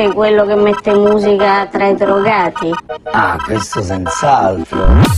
sei quello che mette musica tra i drogati? Ah, questo senz'altro.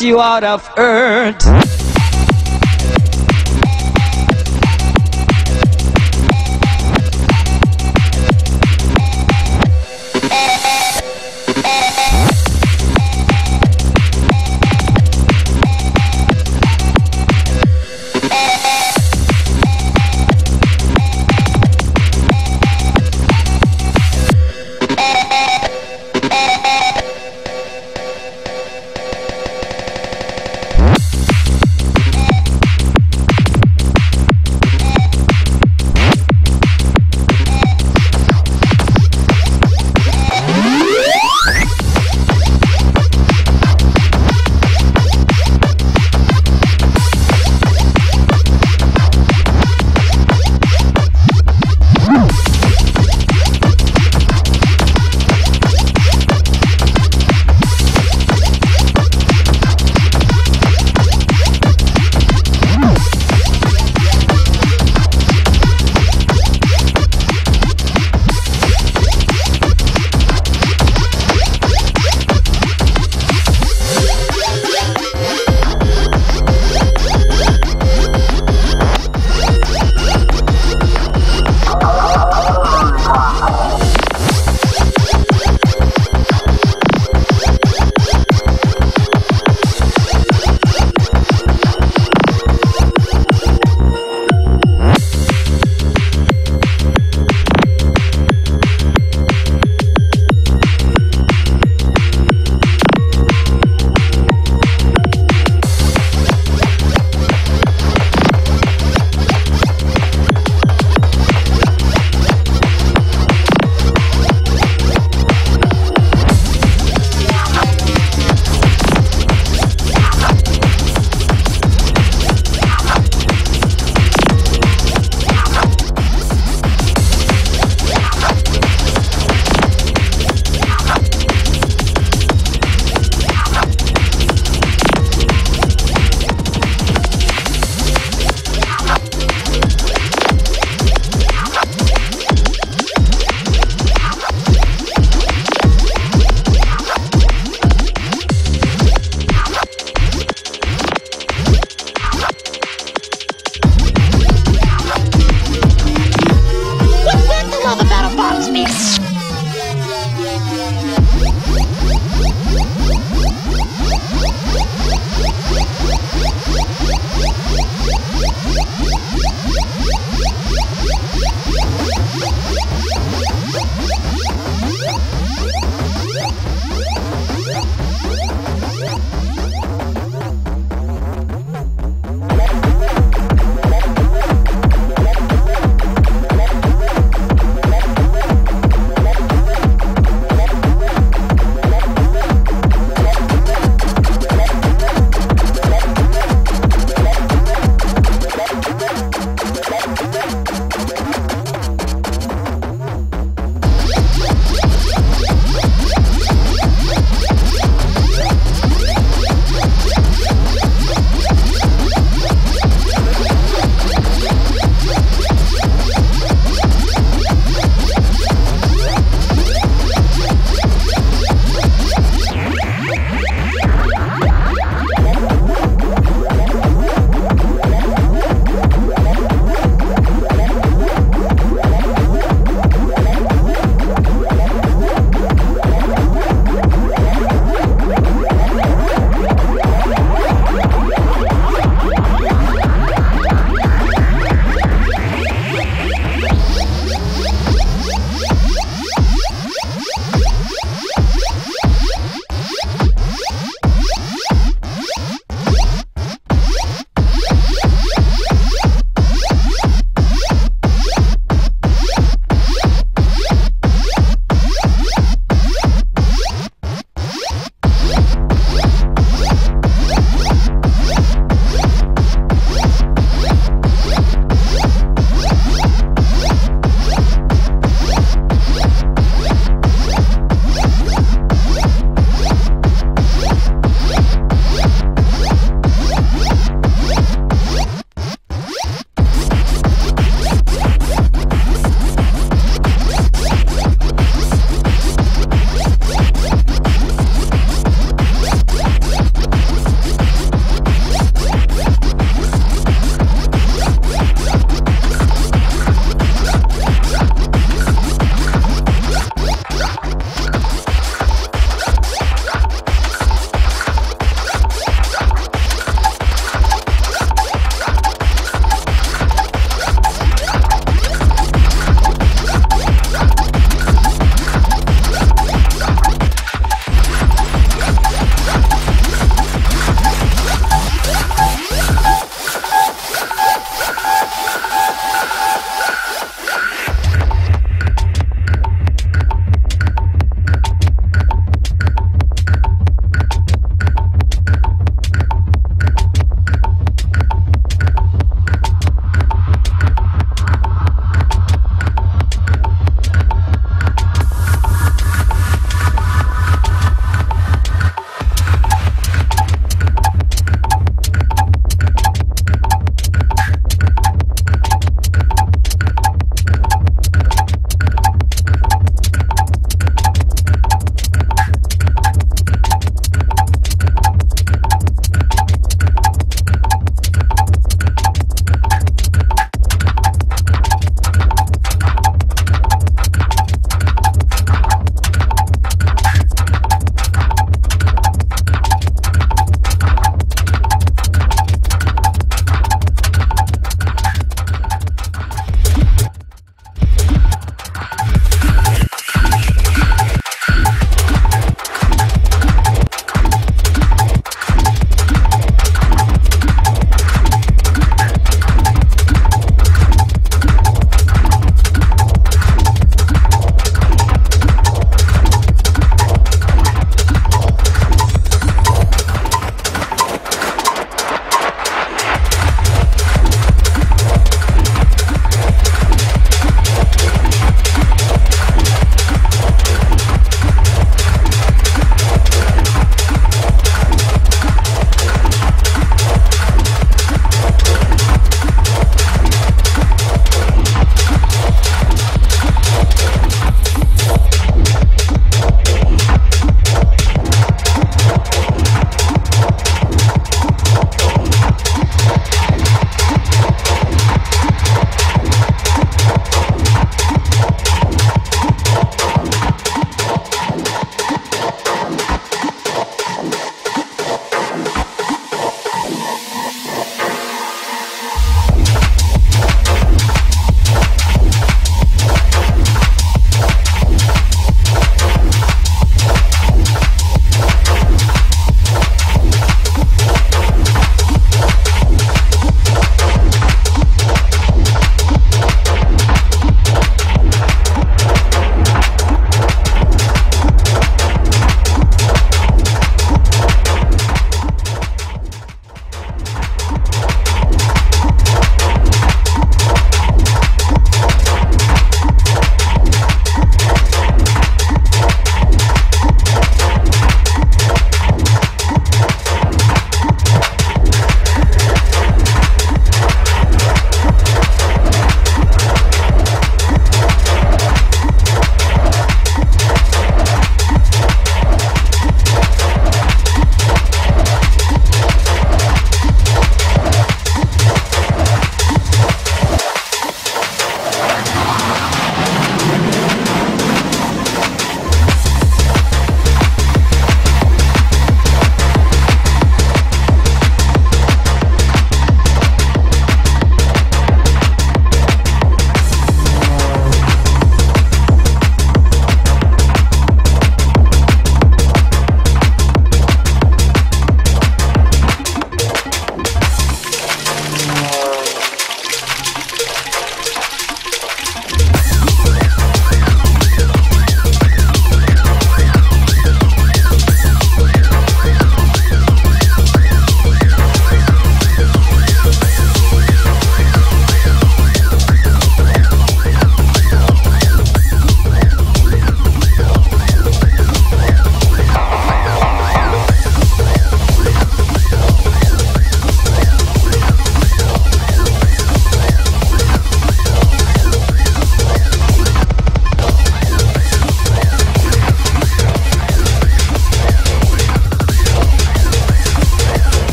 You out of earth.